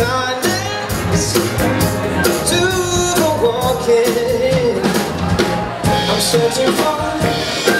To the walking. I'm searching for.